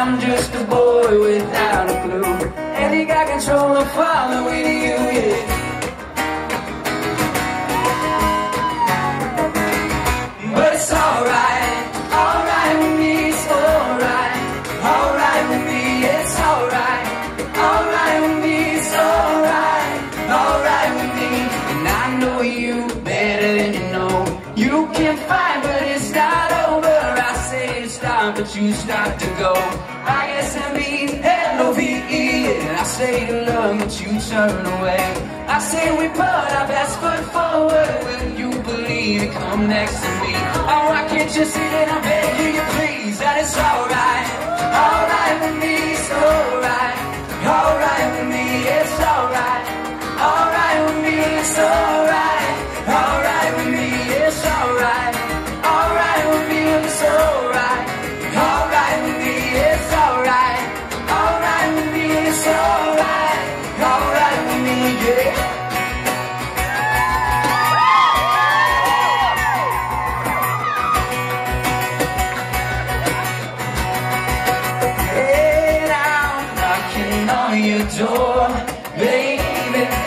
I'm just a boy without a clue. And you got control of following you, yeah. But it's alright, alright with me, it's alright, alright with me, it's alright, alright with me, it's alright, alright with me. And I know you better than you know. You can fight, you start to go. I guess it means L-O-V-E, and I say to love, but you turn away. I say we put our best foot forward. Will you believe it? Come next to me. Oh, why can't you see that I'm begging your door Baby,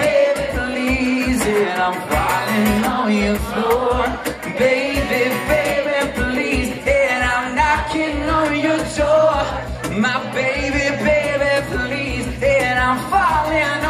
baby, please And I'm falling on your floor. Baby, baby, please And I'm knocking on your door. My baby, baby, please And I'm falling